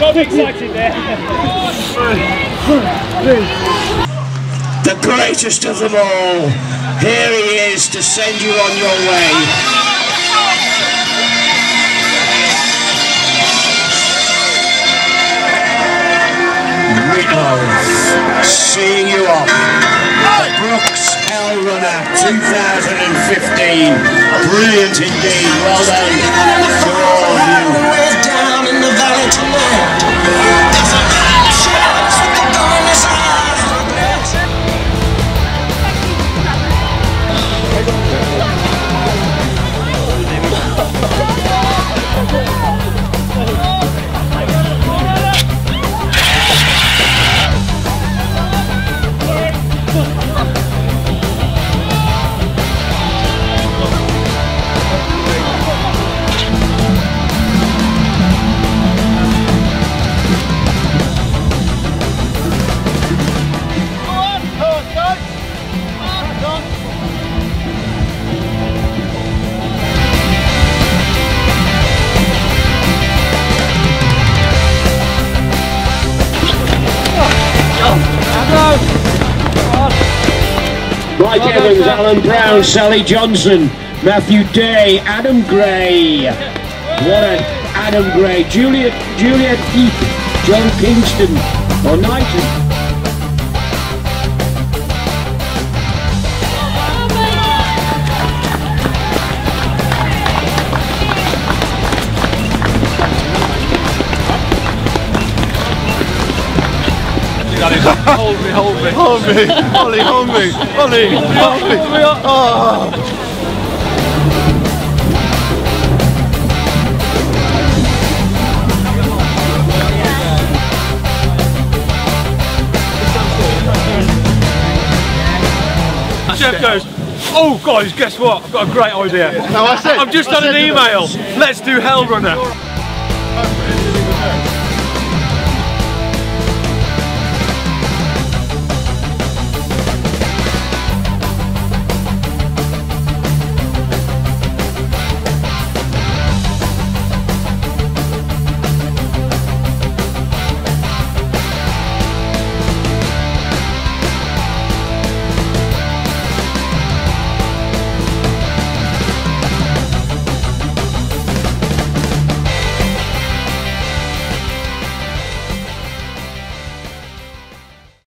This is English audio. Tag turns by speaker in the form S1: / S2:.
S1: Got excited there.
S2: the greatest of them all. Here he is to send you on your way. Meatloaf, seeing you off. Brooks Hell Runner 2015. Brilliant indeed. Well done to all of you. Mike Evans, Alan Brown, Sally Johnson, Matthew Day, Adam Gray. What an Adam Gray. Juliet, Juliet Deep, John Kingston, or Knighton.
S3: Hold me, hold me. Hold me. Ollie, hold me. Ollie, hold me. Oh.
S1: Jeff goes, oh guys, guess what? I've got a great idea.
S3: No, I said.
S1: I've just
S3: I
S1: done an email. Let's do Hell Runner.